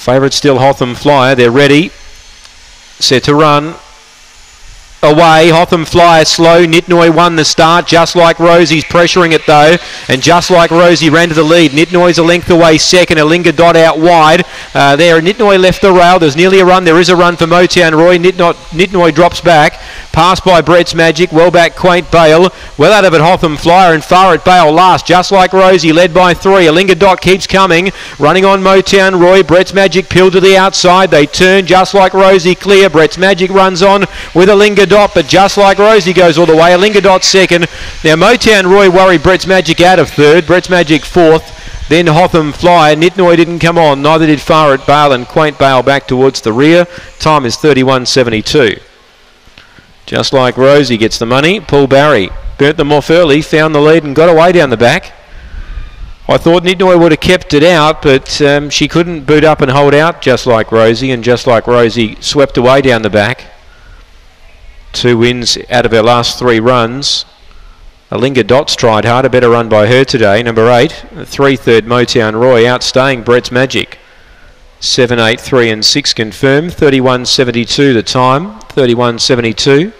Favourite still Hotham Flyer. They're ready. Set to run away. Hotham Flyer slow. Nitnoy won the start, just like Rosie's pressuring it though, and just like Rosie ran to the lead. Nitnoy's a length away second. Alinga Dot out wide. Uh, there, Nitnoy left the rail. There's nearly a run. There is a run for Motown Roy. Nitnoy, Nitnoy drops back. Passed by Brett's Magic. Well back Quaint Bale. Well out of it Hotham Flyer and far at Bale last. Just like Rosie, led by three. Alinga Dot keeps coming. Running on Motown Roy. Brett's Magic peeled to the outside. They turn just like Rosie clear. Brett's Magic runs on with Alinga Dot, but just like Rosie goes all the way. Alinga Dot second. Now Motown Roy worry Brett's Magic out of third. Brett's Magic fourth. Then Hotham Fly. Nitnoy didn't come on. Neither did Far at Bale and Quaint Bale back towards the rear. Time is 31.72. Just like Rosie gets the money. Paul Barry burnt them off early, found the lead and got away down the back. I thought Nitnoy would have kept it out, but um, she couldn't boot up and hold out just like Rosie, and just like Rosie swept away down the back. Two wins out of her last three runs. Alinga Dots tried hard, a better run by her today. Number eight, three third Motown Roy, outstaying Brett's Magic. Seven, eight, three, and six confirmed. 31.72 the time. 31.72.